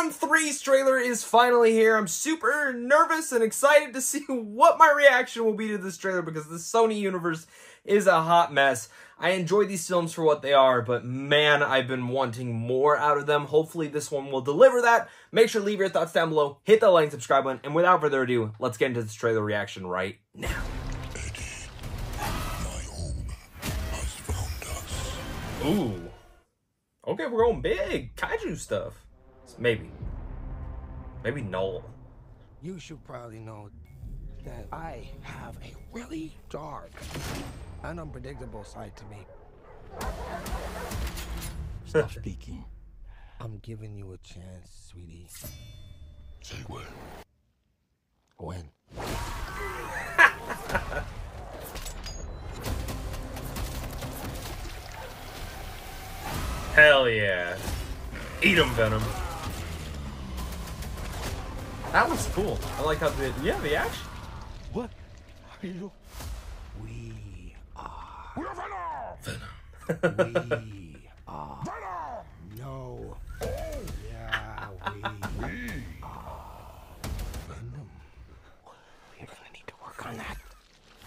Venom 3's trailer is finally here. I'm super nervous and excited to see what my reaction will be to this trailer because the Sony universe is a hot mess. I enjoy these films for what they are, but man, I've been wanting more out of them. Hopefully this one will deliver that. Make sure to leave your thoughts down below, hit that like and subscribe button, and without further ado, let's get into this trailer reaction right now. Ooh. Okay, we're going big. Kaiju stuff. Maybe. Maybe Knull. You should probably know that I have a really dark and unpredictable side to me. Stop speaking. I'm giving you a chance, sweetie. Say when. When? Hell yeah. Eat 'em, Venom. That was cool. I like how the yeah the action. What are you? We are. We're Venom! Venom. We are. Venom! No. Yeah, we We Venom. We're gonna need to work on that.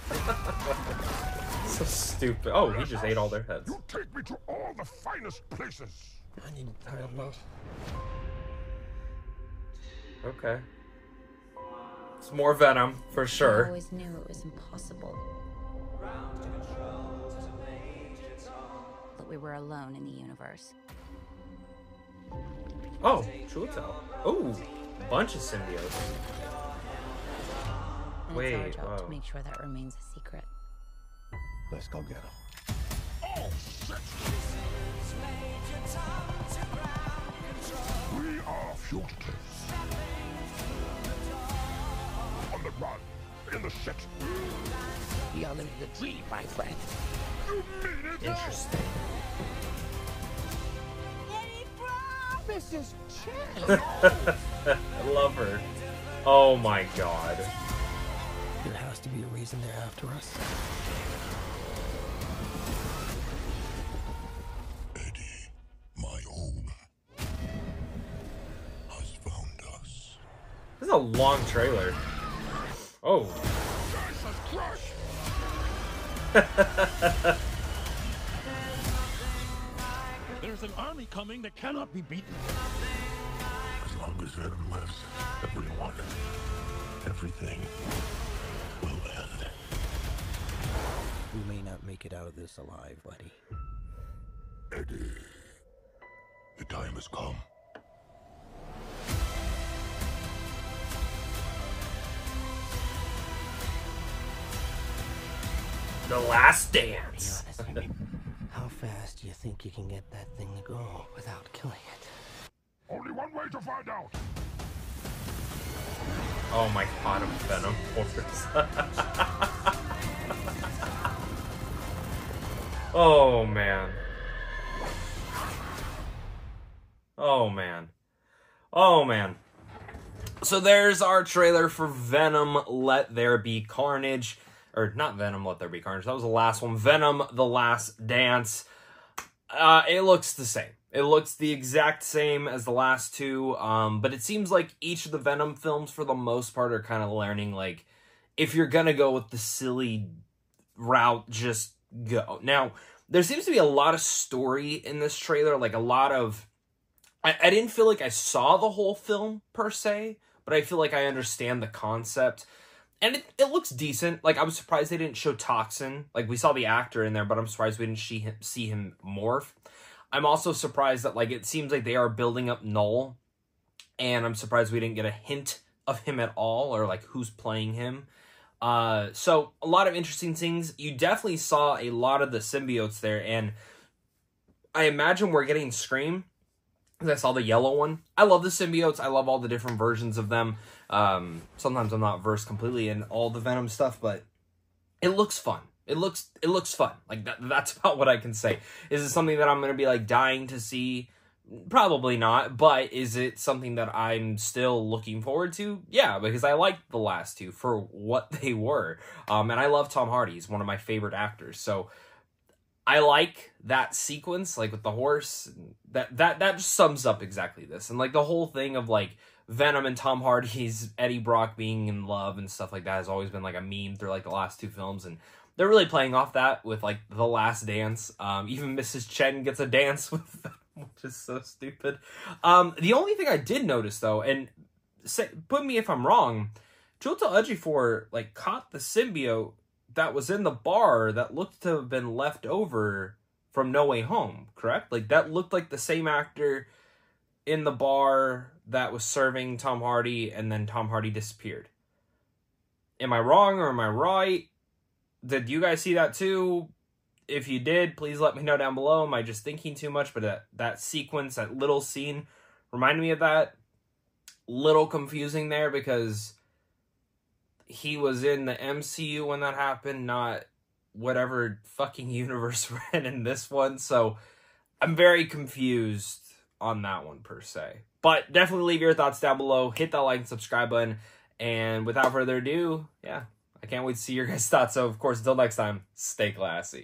So stupid. Oh, he just ate all their heads. You take me to all the finest places. I need to time love. Okay. It's more Venom for sure. I always knew it was impossible. That we were alone in the universe. Oh, True Tell. Oh, bunch of symbiotes. And Wait, it's our job wow. to make sure that remains a secret. Let's go get him. Oh, shit! We are fugitives. Run. In the shit. We are living the dream, my friend. You mean it? Interesting. Mrs. Chen. I love her. Oh my god. there has to be a reason they're after us. Eddie, my own, has found us. This is a long trailer. Oh, There's an army coming that cannot be beaten. As long as Venom lives, everyone, everything will end. We may not make it out of this alive, buddy. Eddie, the time has come. The Last Dance. honest. How fast do you think you can get that thing to go without killing it? Only one way to find out. Oh my god, I'm Venom Force. oh man. Oh man. Oh man. So there's our trailer for Venom Let There Be Carnage. Or not Venom Let There Be Carnage. That was the last one. Venom The Last Dance. Uh, it looks the same. It looks the exact same as the last two, um, but it seems like each of the Venom films, for the most part, are kind of learning like if you're gonna go with the silly route, just go. Now, there seems to be a lot of story in this trailer, like a lot of. I, I didn't feel like I saw the whole film per se, but I feel like I understand the concept. And it, it looks decent. Like I was surprised they didn't show Toxin. Like we saw the actor in there, but I'm surprised we didn't see him, see him morph. I'm also surprised that like it seems like they are building up Knull, and I'm surprised we didn't get a hint of him at all or like who's playing him. Uh, so a lot of interesting things. You definitely saw a lot of the symbiotes there, and I imagine we're getting Scream. I saw the yellow one. I love the symbiotes. I love all the different versions of them. Um, sometimes I'm not versed completely in all the Venom stuff, but it looks fun. It looks it looks fun. Like that, that's about what I can say. Is it something that I'm gonna be like dying to see? Probably not, but is it something that I'm still looking forward to? Yeah, because I liked the last two for what they were. Um, and I love Tom Hardy. He's one of my favorite actors. So I like that sequence, like with the horse. That that that just sums up exactly this, and like the whole thing of like Venom and Tom Hardy's Eddie Brock being in love and stuff like that has always been like a meme through like the last two films, and they're really playing off that with like the Last Dance. Um, even Mrs. Chen gets a dance with Venom, which is so stupid. Um, the only thing I did notice though, and say, put me if I'm wrong, Chiwetel Ejiofor like caught the symbiote that was in the bar that looked to have been left over from No Way Home, correct? Like that looked like the same actor in the bar that was serving Tom Hardy and then Tom Hardy disappeared. Am I wrong or am I right? Did you guys see that too? If you did, please let me know down below. Am I just thinking too much? But that, that sequence, that little scene, reminded me of that. Little confusing there because he was in the MCU when that happened, not whatever fucking universe we're in in this one. So I'm very confused on that one per se. But definitely leave your thoughts down below. Hit that like and subscribe button. And without further ado, yeah, I can't wait to see your guys' thoughts. So, of course, until next time, stay classy.